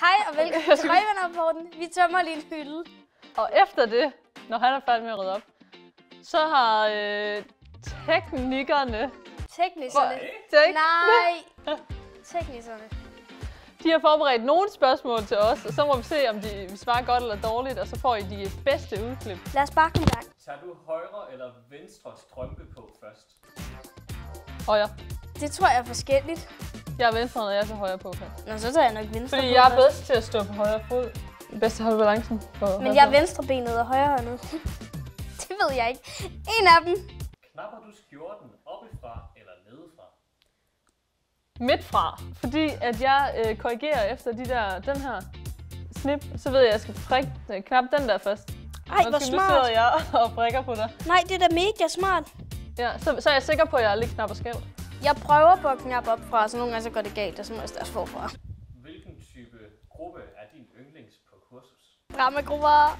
Hej og velkommen til Røgvandrapporten. Vi tømmer lige en hylde. Og efter det, når han er færdig med at rydde op, så har øh, teknikerne, Teknikerne. tek, Nej. Teknikerne. de har forberedt nogle spørgsmål til os, og så må vi se, om de vi svarer godt eller dårligt, og så får I de bedste udklip. Lad os bare komme i gang. Tager du højre eller venstre strømpe på først? Højre. Det tror jeg er forskelligt. Jeg er venstre, når jeg er så højre på. Nå, så tager jeg nok venstre Fordi jeg er bedst til at stå på højre fod. Bedst at holde balancen på Men højre jeg er venstrebenet og højrehåndet. det ved jeg ikke. En af dem. Knapper du skjorten oppefra eller nedefra? midt fra, fordi at jeg øh, korrigerer efter de der, den her snip, så ved jeg, at jeg skal prikke øh, knap den der først. Ej, hvor Undskyld, Nu sidder smart. jeg og prikker på dig. Nej, det er da mega smart. Ja, så, så er jeg sikker på, at jeg aldrig knapper skævt. Jeg prøver på at knappe op fra, så nogle gange så går det galt, og så må jeg starte forfra. Hvilken type gruppe er din yndlings på kursus? Dramagrupper.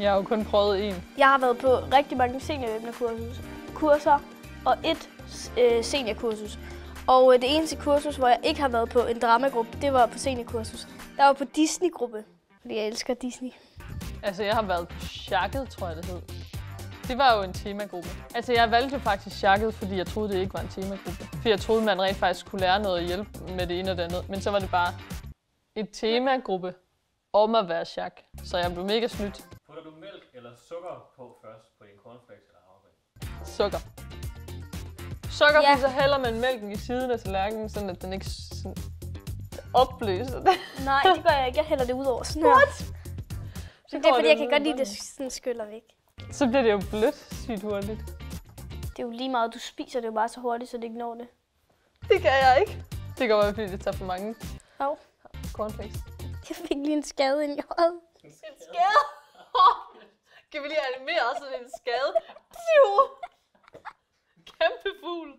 Jeg har jo kun prøvet en. Jeg har været på rigtig mange seniorøbnerkurser kurser, og et øh, seniorkursus. Og øh, det eneste kursus, hvor jeg ikke har været på en dramagruppe, det var på seniorkursus. Der var på Disney-gruppe, fordi jeg elsker Disney. Altså, jeg har været på Shakket, tror jeg det hed. Det var jo en temagruppe. Altså, jeg valgte jo faktisk Shakket, fordi jeg troede, det ikke var en temagruppe. Fordi jeg troede, man rent faktisk kunne lære noget og hjælpe med det ene og det andet. Men så var det bare et temagruppe om at være Shak. Så jeg blev mega snydt. Putter du mælk eller sukker på først på din cornflakes eller havregryn? Sukker. Sukker, Ja. så hælder man mælken i siden af tallerkenen, sådan at den ikke sådan opløser det. Nej, det gør jeg ikke. Jeg hælder det ud over sådan her. What? Så Det er fordi, jeg kan godt lide, at det sådan skyller væk. Så bliver det jo blødt sygt hurtigt. Det er jo lige meget, du spiser det jo bare så hurtigt, så det ikke når det. Det kan jeg ikke. Det går være, fordi det tager for mange Hov, cornflakes. jeg fik lige en skade ind i øjet. En skade? kan vi lige animere sådan en skade? Piu! Kæmpe fugl.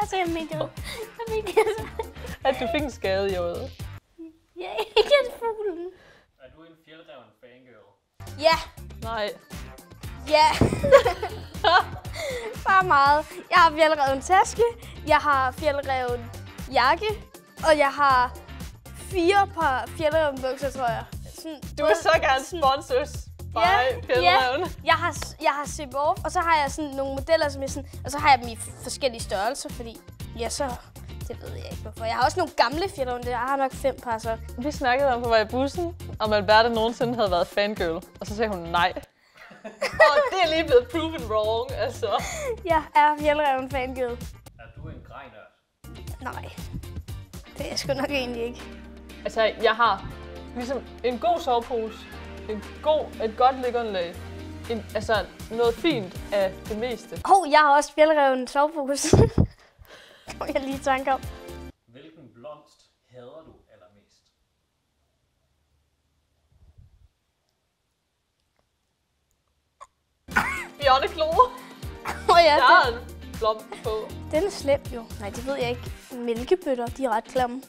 Altså, jeg mente jo... Jeg mente altså... At du fik en skade i øjet. Ja, ikke at fuglen. Er du en fjeldreven fangirl? Ja, Nej. ja. Bare meget. Jeg har fjeldreven taske, jeg har fjeldreven jakke, og jeg har fire par fjeldreven bukser, tror jeg. Sådan, Du vil så gerne sponsors by Fjeldreven. Jeg har, jeg har zip off, og så har jeg sådan nogle modeller, som jeg sådan, og så har jeg dem i forskellige størrelser, fordi ja, så, det ved jeg ikke hvorfor. Jeg har også nogle gamle fjeldreven, jeg har nok fem par, så Vi snakkede om på vej i bussen, om Alberta nogensinde havde været fangirl. Og så sagde hun nej. og det er lige blevet proven wrong, altså. jeg er fjeldreven fangirl. Er du en grejnørd? Nej, det er jeg sgu nok egentlig ikke. Altså, jeg har ligesom en god sovepose, en god, et godt liggeunderlag, en, altså noget fint af det meste. Hov, jeg har også fjeldreven sovepose. Kom jeg lige i tanke om. Hvilken blomst hader du allermest? Bjørne Klo. Åh oh, ja, har den, en blomst på. den er slem jo. Nej, det ved jeg ikke. Mælkebøtter, de er ret klamme.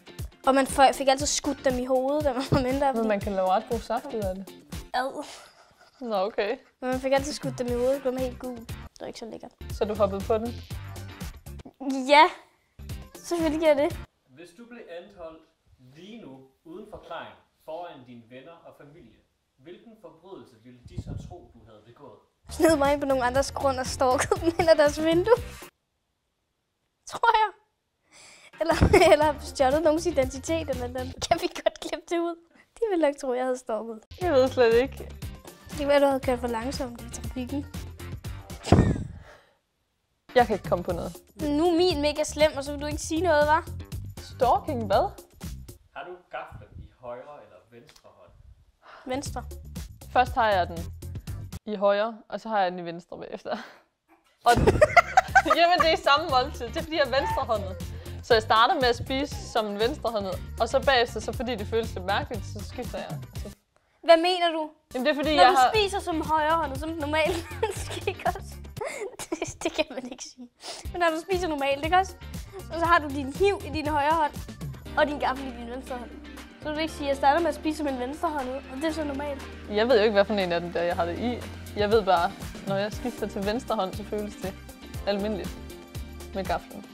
Og man fik altid skudt dem i hovedet, da man var mindre. Men man kan lave ret god saft ud af det. Ad. Nå, okay. Men man fik altid skudt dem i hovedet, så blev man helt gul. Det var ikke så lækkert. Så du hoppede på den. Ja, selvfølgelig gør det. Hvis du blev anholdt lige nu uden forklaring foran dine venner og familie, hvilken forbrydelse ville de så tro, du havde begået? Sned mig ind på nogle andres grund og stalket dem ind ad deres vindue. Tror jeg. Eller, eller stjålet nogens identitet, eller noget. Kan vi godt klippe det ud? De ville nok tro, jeg havde stalket. Jeg ved slet ikke. Det kan være, du havde kørt for langsomt i trafikken. Jeg kan ikke komme på noget. Nu er min mega slem, og så vil du ikke sige noget, var? Stalking, hvad? Har du gaflen i højre eller venstre hånd? Venstre. Først har jeg den i højre, og så har jeg den i venstre bagefter. Og jamen, det er i samme måltid. Det er fordi, jeg er venstrehåndet. Så jeg starter med at spise som en venstrehåndet, og så bagefter, så fordi det føles lidt mærkeligt, så skifter jeg. Så, Hvad mener du? jamen, det er fordi, Når jeg du har... spiser som højrehåndet, som normalt ikke også? Det, det kan man ikke sige. Men når du spiser normalt, ikke også? Og så har du din hiv i din højre hånd, og din gaffel i din venstre hånd. Så vil du ikke sige, at jeg starter med at spise som en venstre hånd, og det er så normalt. Jeg ved jo ikke, hvad for en af dem der, jeg har det i. Jeg ved bare, når jeg skifter til venstre hånd, så føles det almindeligt med gaflen.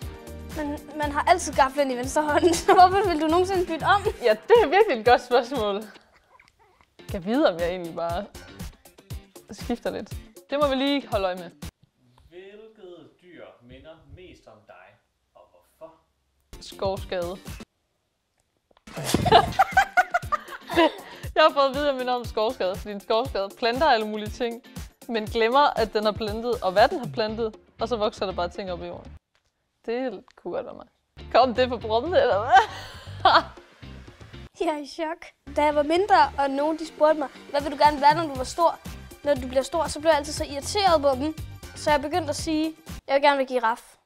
Men man har altid gaflen i venstre hånd, så hvorfor vil du nogensinde bytte om? Ja, det er virkelig et godt spørgsmål. Jeg vide, om jeg egentlig bare skifter lidt. Det må vi lige holde øje med. Hvilket dyr minder mest om dig, og hvorfor? Skovskade. jeg har fået at vide, at jeg minder om skovskade, fordi en skovskade planter alle mulige ting, men glemmer, at den har plantet, og hvad den har plantet, og så vokser der bare ting op i jorden. Det kunne godt være mig. Kom det på brummen, eller hvad? Jeg er i chok. Da jeg var mindre, og nogen de spurgte mig, hvad vil du gerne være, når du var stor? Når du bliver stor, så blev jeg altid så irriteret på dem. Så jeg begyndte at sige, jeg vil gerne være giraf.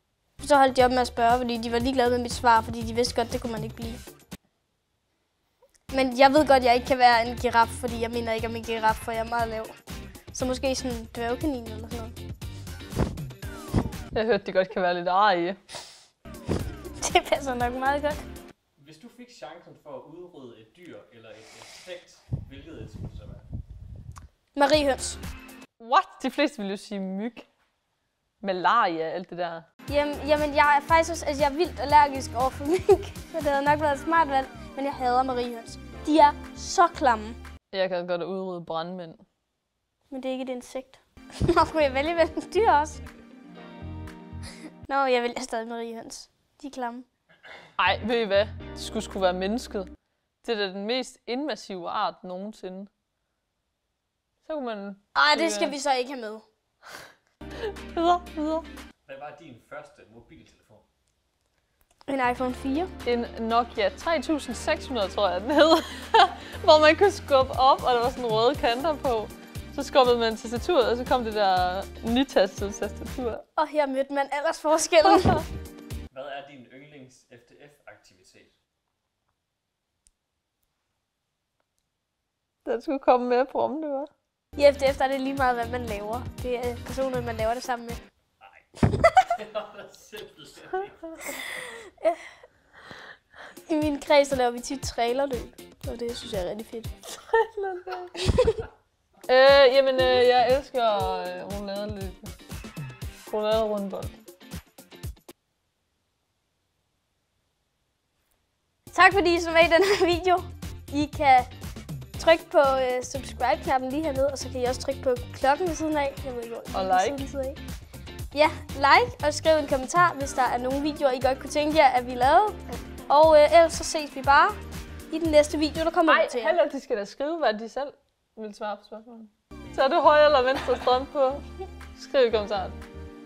Så holdt de op med at spørge, fordi de var ligeglade med mit svar, fordi de vidste godt, det kunne man ikke blive. Men jeg ved godt, jeg ikke kan være en giraf, fordi jeg mener ikke om en giraf, for jeg er meget lav. Så måske sådan en dværgkanin eller sådan noget. Jeg hørte, de godt kan være lidt arige. Det passer nok meget godt. Hvis du fik chancen for at udrydde et dyr eller et insekt, hvilket et skulle det så være? Marie Høns. What? De fleste vil jo sige myg. Malaria, alt det der. Jamen, jamen, jeg er faktisk også, altså, jeg er vildt allergisk over for myg, så det havde nok været et smart valg, men jeg hader mariehøns. De er så klamme, Jeg kan godt udrydde brandmænd. men det er ikke et insekt. Nå, kunne jeg vælge vel en dyr også? Nå, jeg vil stadig mariehøns. De er klamme. Ej, ved I hvad? Det skulle sgu være mennesket. Det er da den mest invasive art nogensinde. Så kunne man... Ej, det skal vi så ikke have med. Videre, videre. Hvad var din første mobiltelefon? En iPhone 4. En Nokia 3600, tror jeg, den hed. Hvor man kunne skubbe op, og der var sådan røde kanter på. Så skubbede man tastaturet, og så kom det der nytastede tastatur. Og her mødte man aldersforskellen. Hvad er din yndlings FDF-aktivitet? Den skulle komme med på om det var. I FDF der er det lige meget, hvad man laver. Det er personer, man laver det sammen med. I min kreds, der laver vi tit trailerløb. Og det synes jeg er rigtig fedt. øh, jamen, øh, jeg elsker øh, rouladeløb. Roulade rundbold. Tak fordi I så med i den her video. I kan trykke på uh, subscribe-knappen lige hernede, og så kan I også trykke på klokken ved siden af. Jeg ved ikke, hvor Og ved like. siden af. Ja, like og skriv en kommentar, hvis der er nogle videoer, I godt kunne tænke jer, at vi lavede. Og uh, ellers så ses vi bare i den næste video, der kommer ud til jer. heller de skal da skrive, hvad de selv vil svare på spørgsmålet. Så er det højre eller venstre strøm på? Skriv i kommentaren.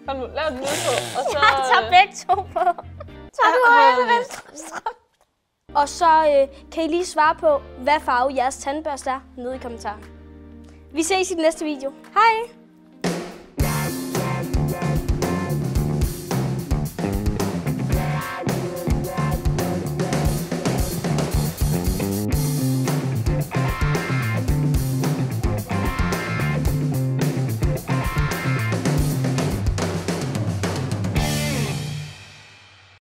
Kom nu, lav den ude på, og så... Jeg tager øh, begge to på. Tager du højre eller venstre strøm? Og så øh, kan I lige svare på, hvad farve jeres tandbørste er nede i kommentaren. Vi ses i den næste video. Hej!